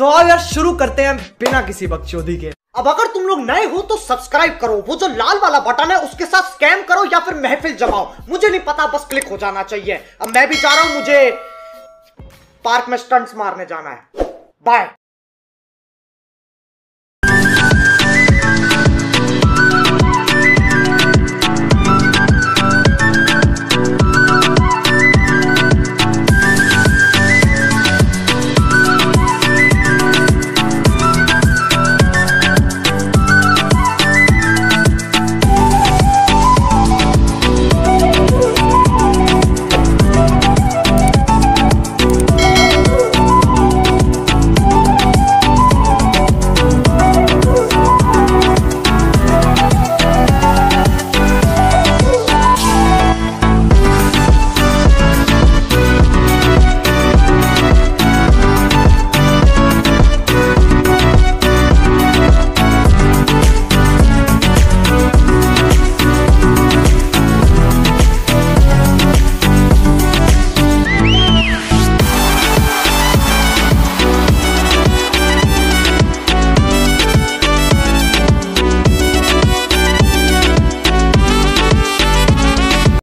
तो आओ यार, शुरू करते हैं बिना किसी बकचोदी के। अब अगर तुम लोग नए हो तो सब्सक्राइब करो। वो जो लाल वाला बटन है, उसके साथ स्कैम करो या फिर महफिल जमाओ। मुझे नहीं पता, बस क्लिक हो जाना चाहिए। अब मैं भी जा रहा हूँ, मुझे पार्क में स्टंट्स मारने जाना है। बाय